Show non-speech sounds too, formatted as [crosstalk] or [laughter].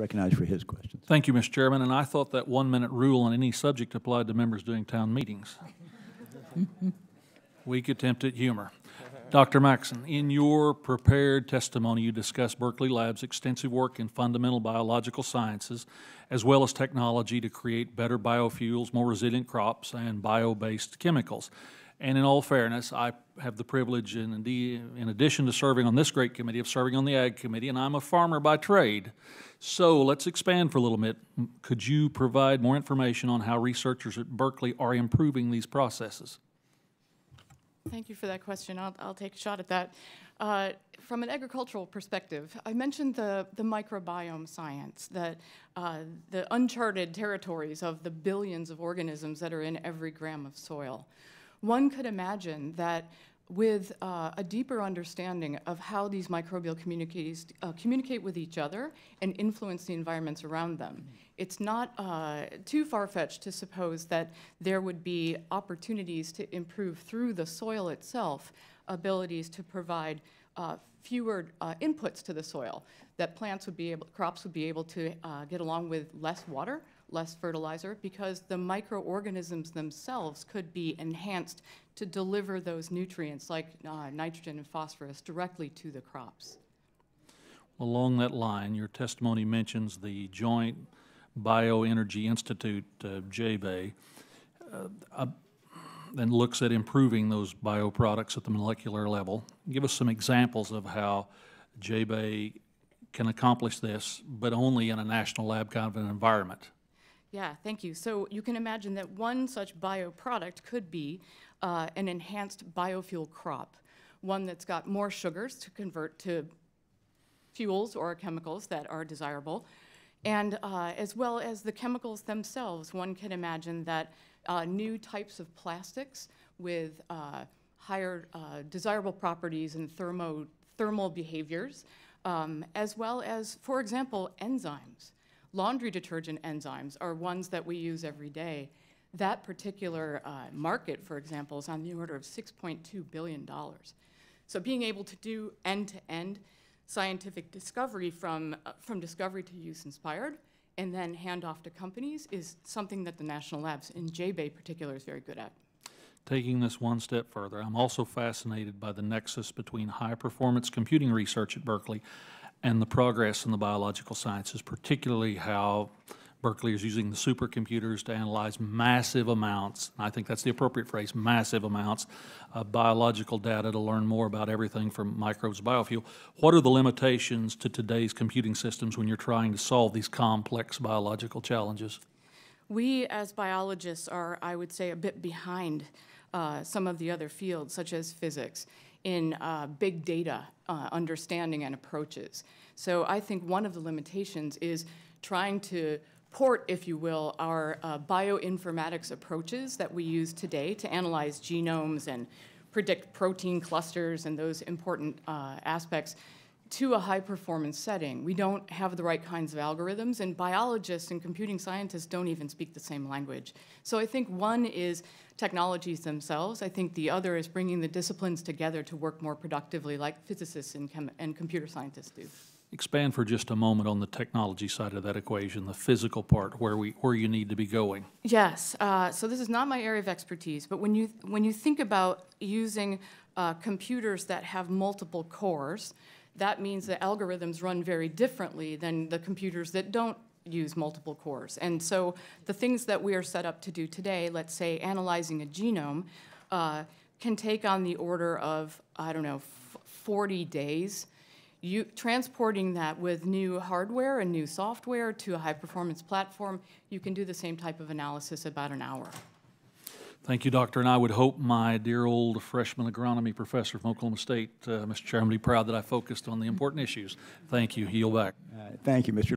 recognized for his questions. Thank you, Mr. Chairman, and I thought that one-minute rule on any subject applied to members doing town meetings. [laughs] Weak attempt at humor. Dr. Maxon, in your prepared testimony, you discussed Berkeley Lab's extensive work in fundamental biological sciences, as well as technology to create better biofuels, more resilient crops, and bio-based chemicals. And in all fairness, I have the privilege, and in addition to serving on this great committee, of serving on the Ag Committee, and I'm a farmer by trade. So let's expand for a little bit. Could you provide more information on how researchers at Berkeley are improving these processes? Thank you for that question. I'll, I'll take a shot at that. Uh, from an agricultural perspective, I mentioned the, the microbiome science, that uh, the uncharted territories of the billions of organisms that are in every gram of soil. One could imagine that with uh, a deeper understanding of how these microbial communities uh, communicate with each other and influence the environments around them. It's not uh, too far-fetched to suppose that there would be opportunities to improve through the soil itself, abilities to provide uh, fewer uh, inputs to the soil, that plants would be able, crops would be able to uh, get along with less water, less fertilizer because the microorganisms themselves could be enhanced to deliver those nutrients like uh, nitrogen and phosphorus directly to the crops. Along that line, your testimony mentions the Joint Bioenergy Institute, uh, uh, and looks at improving those bioproducts at the molecular level. Give us some examples of how JBEI can accomplish this, but only in a national lab kind of an environment. Yeah, thank you. So you can imagine that one such bioproduct could be uh, an enhanced biofuel crop, one that's got more sugars to convert to fuels or chemicals that are desirable, and uh, as well as the chemicals themselves. One can imagine that uh, new types of plastics with uh, higher uh, desirable properties and thermo thermal behaviors, um, as well as, for example, enzymes. Laundry detergent enzymes are ones that we use every day. That particular uh, market, for example, is on the order of $6.2 billion. So being able to do end-to-end scientific discovery from, uh, from discovery to use inspired and then hand off to companies is something that the national labs in JBEI particular is very good at. Taking this one step further, I'm also fascinated by the nexus between high-performance computing research at Berkeley and the progress in the biological sciences, particularly how Berkeley is using the supercomputers to analyze massive amounts, I think that's the appropriate phrase, massive amounts of biological data to learn more about everything from microbes to biofuel. What are the limitations to today's computing systems when you're trying to solve these complex biological challenges? We, as biologists, are, I would say, a bit behind uh, some of the other fields, such as physics in uh, big data uh, understanding and approaches. So I think one of the limitations is trying to port, if you will, our uh, bioinformatics approaches that we use today to analyze genomes and predict protein clusters and those important uh, aspects to a high performance setting. We don't have the right kinds of algorithms, and biologists and computing scientists don't even speak the same language. So I think one is technologies themselves. I think the other is bringing the disciplines together to work more productively, like physicists and, and computer scientists do. Expand for just a moment on the technology side of that equation, the physical part, where we where you need to be going. Yes. Uh, so this is not my area of expertise, but when you when you think about using uh, computers that have multiple cores, that means the algorithms run very differently than the computers that don't use multiple cores. And so the things that we are set up to do today, let's say analyzing a genome, uh, can take on the order of, I don't know, 40 days. You, transporting that with new hardware and new software to a high performance platform, you can do the same type of analysis about an hour. Thank you, Doctor. And I would hope my dear old freshman agronomy professor from Oklahoma State, uh, Mr. Chairman, be proud that I focused on the important issues. Thank you. Yield back. Uh, thank you, Mr.